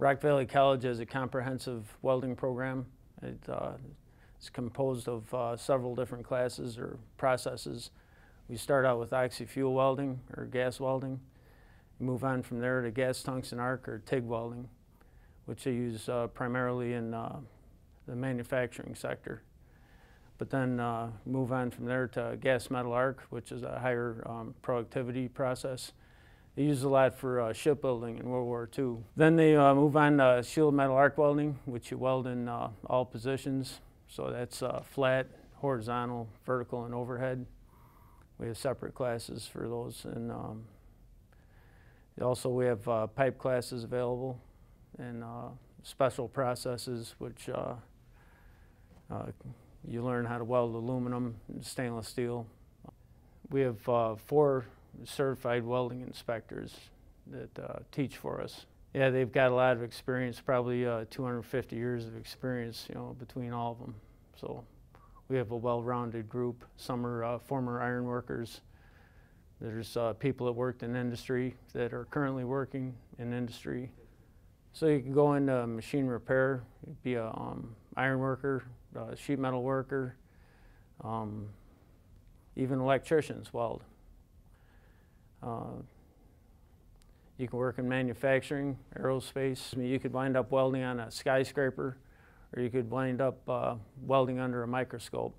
Rock Valley College has a comprehensive welding program. It, uh, it's composed of uh, several different classes or processes. We start out with oxy-fuel welding or gas welding. Move on from there to gas tungsten arc or TIG welding, which they use uh, primarily in uh, the manufacturing sector. But then uh, move on from there to gas metal arc, which is a higher um, productivity process. They used a lot for uh, shipbuilding in World War II. Then they uh, move on to shield metal arc welding, which you weld in uh, all positions. So that's uh, flat, horizontal, vertical, and overhead. We have separate classes for those. And um, also we have uh, pipe classes available and uh, special processes, which you learn how to weld aluminum and stainless steel. We have four certified welding inspectors that uh, teach for us. Yeah, they've got a lot of experience, probably uh, 250 years of experience, you know, between all of them. So we have a well-rounded group. Some are uh, former iron workers. There's uh, people that worked in industry that are currently working in industry. So you can go into machine repair, be a um, iron worker, sheet metal worker, um, even electricians weld. Uh, you can work in manufacturing, aerospace. I mean, you could wind up welding on a skyscraper, or you could wind up uh, welding under a microscope.